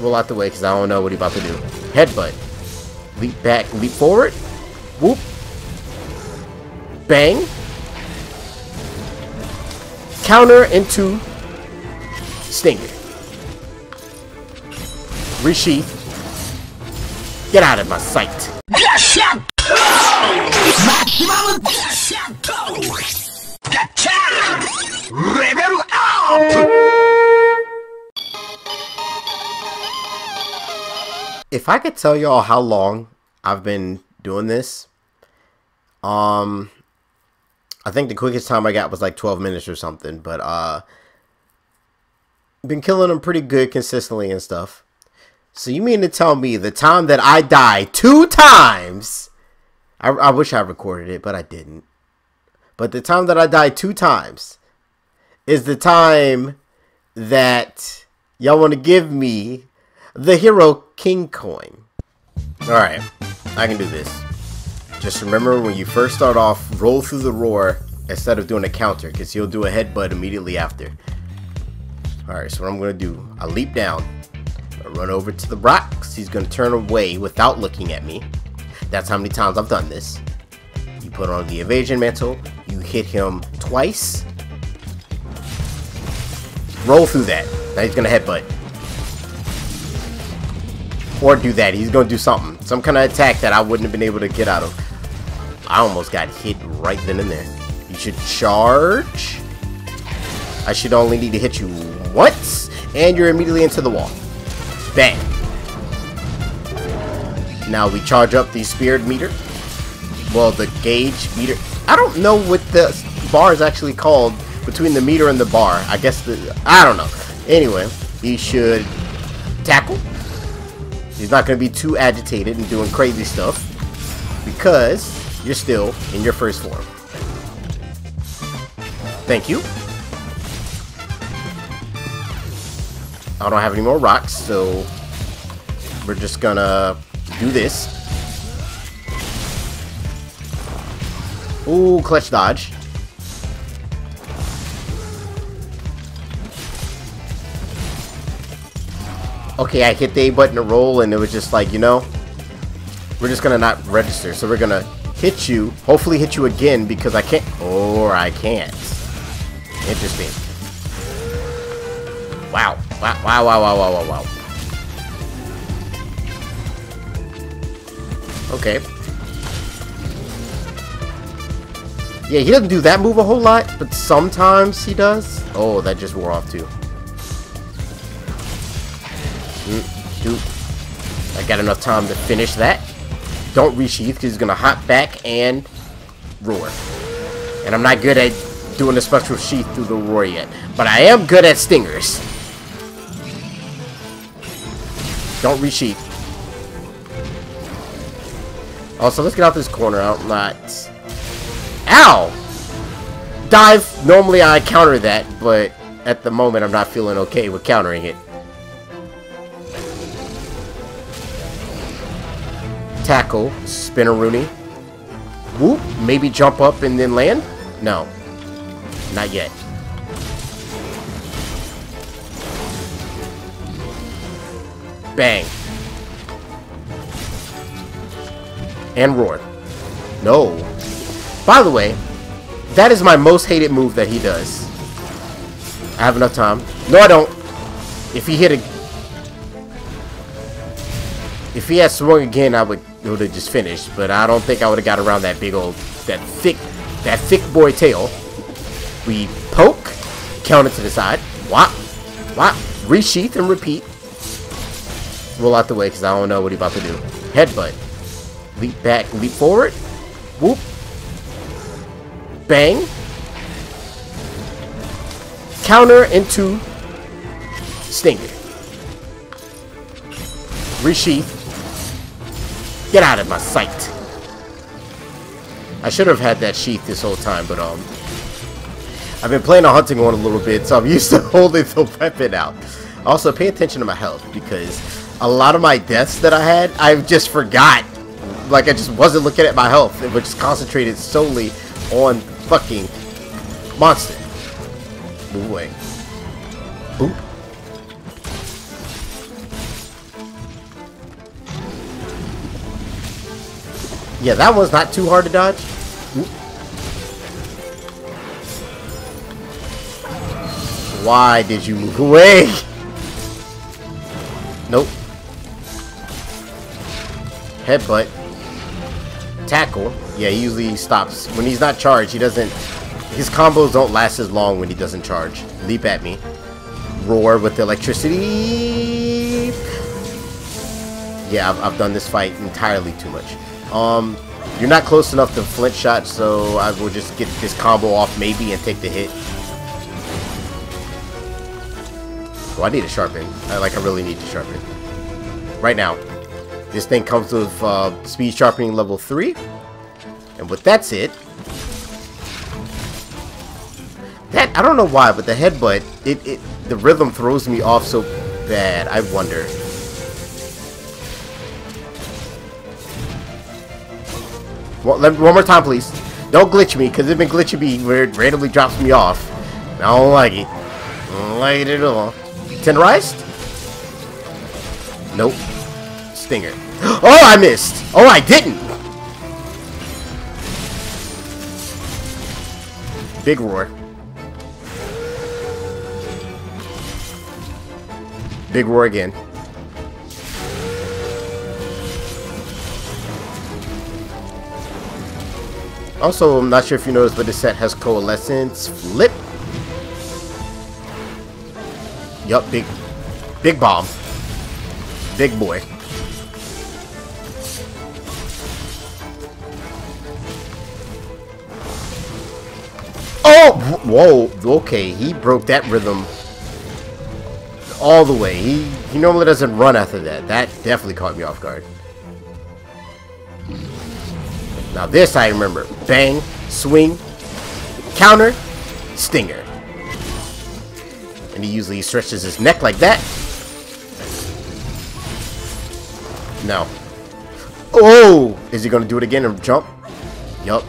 Roll out the way because I don't know what he's about to do. Headbutt. Leap back, leap forward. Whoop. Bang. Counter into Stinger. Resheath. Get out of my sight. If I could tell y'all how long I've been doing this, um, I think the quickest time I got was like 12 minutes or something, but, uh, been killing them pretty good consistently and stuff. So you mean to tell me the time that I died two times, I, I wish I recorded it, but I didn't. But the time that I died two times is the time that y'all want to give me the hero king coin. Alright, I can do this. Just remember when you first start off, roll through the roar instead of doing a counter, because he'll do a headbutt immediately after. Alright, so what I'm going to do, I leap down, I run over to the rocks, he's going to turn away without looking at me. That's how many times I've done this. You put on the evasion mantle, you hit him twice, roll through that. Now he's going to headbutt. Or do that, he's going to do something. Some kind of attack that I wouldn't have been able to get out of. I almost got hit right then and there. You should charge. I should only need to hit you once, and you're immediately into the wall. Bang. Now we charge up the spirit meter. Well, the gauge meter. I don't know what the bar is actually called between the meter and the bar. I guess the... I don't know. Anyway, he should tackle. He's not going to be too agitated and doing crazy stuff because you're still in your first form. Thank you. I don't have any more rocks, so we're just gonna do this. Ooh, clutch dodge. Okay, I hit the A button to roll, and it was just like, you know, we're just gonna not register. So we're gonna hit you, hopefully hit you again, because I can't, or I can't. Interesting. Wow. Wow, wow, wow, wow, wow, wow, wow. Okay. Yeah, he doesn't do that move a whole lot, but sometimes he does. Oh, that just wore off too. I got enough time to finish that. Don't resheath because he's going to hop back and roar. And I'm not good at doing the special sheath through the roar yet. But I am good at stingers. Don't resheath. Also, let's get out this corner. I'm not... Ow! Dive. Normally I counter that, but at the moment I'm not feeling okay with countering it. Tackle. Spinaroonie. Whoop. Maybe jump up and then land? No. Not yet. Bang. And roar. No. By the way, that is my most hated move that he does. I have enough time. No, I don't. If he hit a... If he had swung again, I would, it would have just finished. But I don't think I would have got around that big old... That thick... That thick boy tail. We poke. Counter to the side. Whop. Whop. Resheath and repeat. Roll out the way because I don't know what he's about to do. Headbutt. Leap back, leap forward. Whoop. Bang. Counter into Stinger. Resheath. Get out of my sight. I should have had that sheath this whole time, but um, I've been playing a hunting horn a little bit, so I'm used to holding the weapon out. Also, pay attention to my health because a lot of my deaths that I had, I just forgot. Like, I just wasn't looking at my health. It was just concentrated solely on fucking monster. Move away. Boop. Yeah, that one's not too hard to dodge. Why did you move away? Nope. Headbutt. Tackle. Yeah, he usually stops. When he's not charged, he doesn't... His combos don't last as long when he doesn't charge. Leap at me. Roar with electricity. Yeah, I've, I've done this fight entirely too much. Um, you're not close enough to flinch shot, so I will just get this combo off maybe and take the hit. Oh, I need a sharpen. I, like, I really need to sharpen. Right now. This thing comes with uh, speed sharpening level 3. And with that's it. That, I don't know why, but the headbutt, it, it, the rhythm throws me off so bad. I wonder. One, one more time, please. Don't glitch me, because it's been glitching me where it randomly drops me off. I don't like it. I don't like it at all. Tenderized? Nope. Stinger. Oh, I missed! Oh, I didn't! Big roar. Big roar again. Also, I'm not sure if you noticed, but this set has Coalescence Flip. Yup, big, big bomb. Big boy. Oh! Whoa, okay, he broke that rhythm all the way. He, he normally doesn't run after that. That definitely caught me off guard. Now this I remember. Bang, swing, counter, stinger. And he usually stretches his neck like that. No. Oh! Is he gonna do it again and jump? Yup.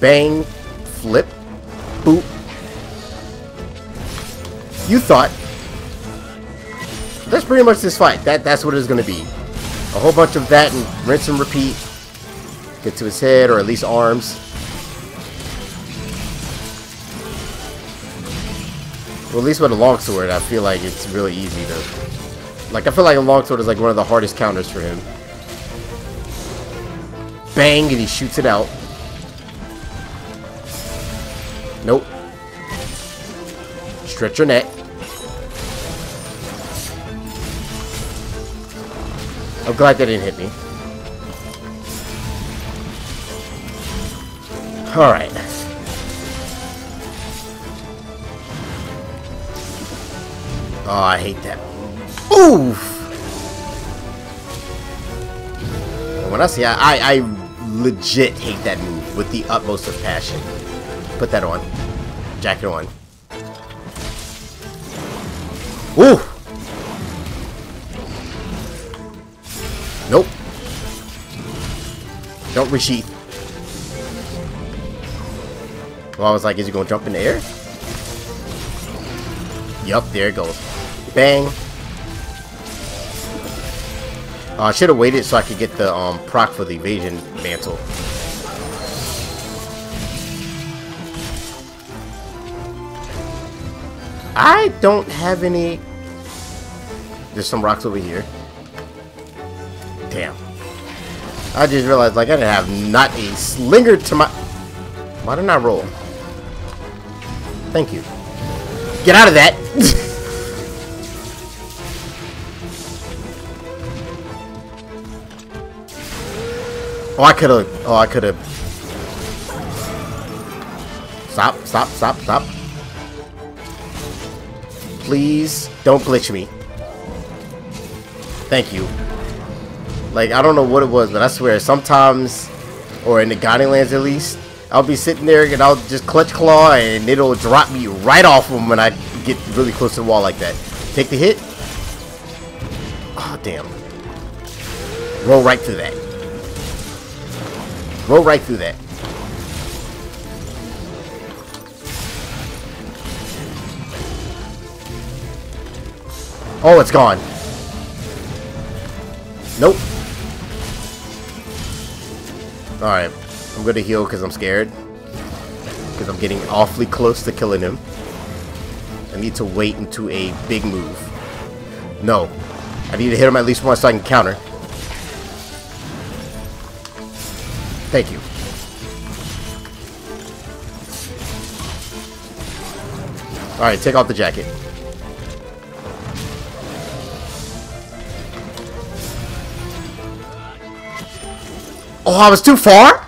Bang, flip, boop. You thought that's pretty much this fight. That That's what it's going to be. A whole bunch of that and rinse and repeat. Get to his head, or at least arms. Well, at least with a longsword, I feel like it's really easy to... Like, I feel like a longsword is like one of the hardest counters for him. Bang, and he shoots it out. Nope. Stretch your neck. I'm glad that didn't hit me. Alright. Oh, I hate that. Oof! When I I, I, I legit hate that move with the utmost of passion. Put that on. Jacket on. Ooh! Don't resheath. Well, I was like, is he gonna jump in the air? Yup, there it goes. Bang. Uh, I should have waited so I could get the um, proc for the evasion mantle. I don't have any... There's some rocks over here. Damn. I just realized, like, I didn't have not a slinger to my... Why didn't I roll? Thank you. Get out of that! oh, I could've... Oh, I could've... Stop, stop, stop, stop. Please, don't glitch me. Thank you. Like, I don't know what it was, but I swear, sometimes, or in the Guiding Lands at least, I'll be sitting there and I'll just clutch claw and it'll drop me right off of them when I get really close to the wall like that. Take the hit. Oh, damn. Roll right through that. Roll right through that. Oh, it's gone. Nope. Alright. I'm gonna heal because I'm scared. Because I'm getting awfully close to killing him. I need to wait into a big move. No. I need to hit him at least once so I can counter. Thank you. Alright, take off the jacket. Oh, I was too far?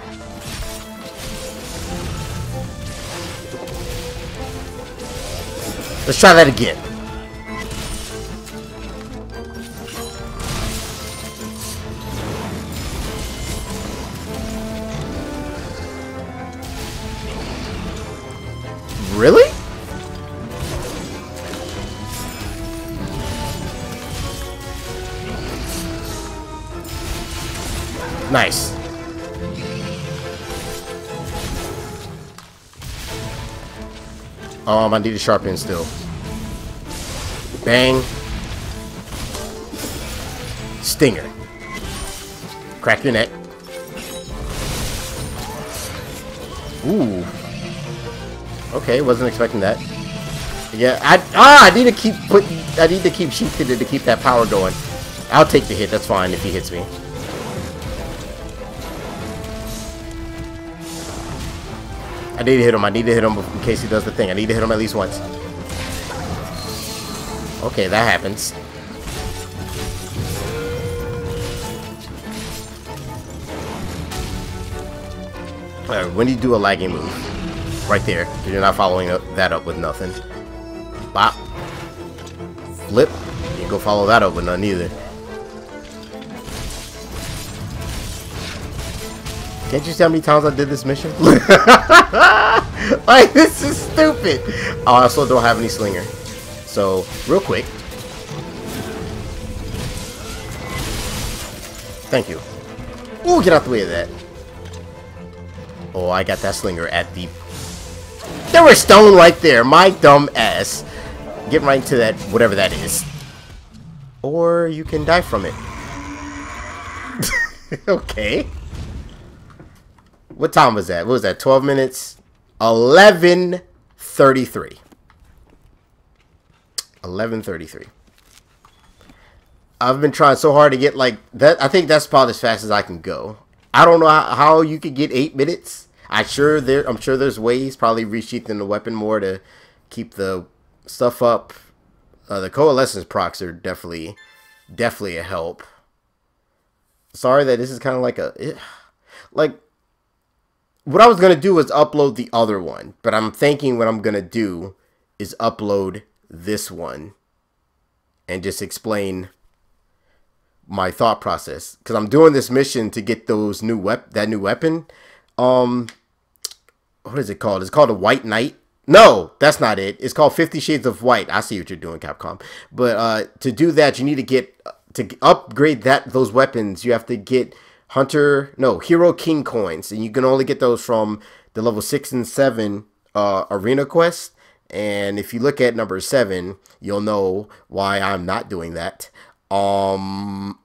Let's try that again. Um, I need a sharpen still. Bang. Stinger. Crack your neck. Ooh. Okay, wasn't expecting that. Yeah, I ah, I need to keep put I need to keep shooting to keep that power going. I'll take the hit. That's fine if he hits me. I need to hit him. I need to hit him in case he does the thing. I need to hit him at least once. Okay, that happens. Alright, when you do a lagging move, right there, you're not following that up with nothing. Bop. Flip. You can go follow that up with none either. Can't you see how many times I did this mission? like, this is stupid. Oh, I also don't have any slinger. So, real quick. Thank you. Ooh, get out the way of that. Oh, I got that slinger at the... There was stone right there. My dumb ass. Get right into that, whatever that is. Or you can die from it. okay. What time was that? What was that? 12 minutes? 11.33. 11.33. I've been trying so hard to get like that. I think that's about as fast as I can go. I don't know how, how you could get eight minutes. I sure there. I'm sure there's ways. Probably resheathing the weapon more to keep the stuff up. Uh, the coalescence procs are definitely, definitely a help. Sorry that this is kind of like a, it, like what I was gonna do was upload the other one, but I'm thinking what I'm gonna do is upload this one and just explain my thought process because I'm doing this mission to get those new wep that new weapon. Um, what is it called? It's called a White Knight. No, that's not it. It's called Fifty Shades of White. I see what you're doing, Capcom. But uh, to do that, you need to get to upgrade that those weapons. You have to get Hunter, no, Hero King coins, and you can only get those from the level six and seven uh, arena quest. And if you look at number seven, you'll know why I'm not doing that. Um,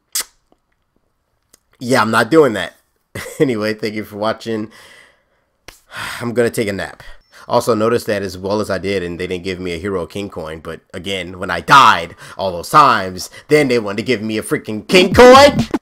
yeah, I'm not doing that. anyway, thank you for watching. I'm gonna take a nap. Also, notice that as well as I did, and they didn't give me a Hero King coin. But again, when I died all those times, then they wanted to give me a freaking King coin.